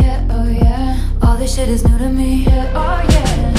yeah, oh yeah. All this shit is new to me, yeah, oh yeah.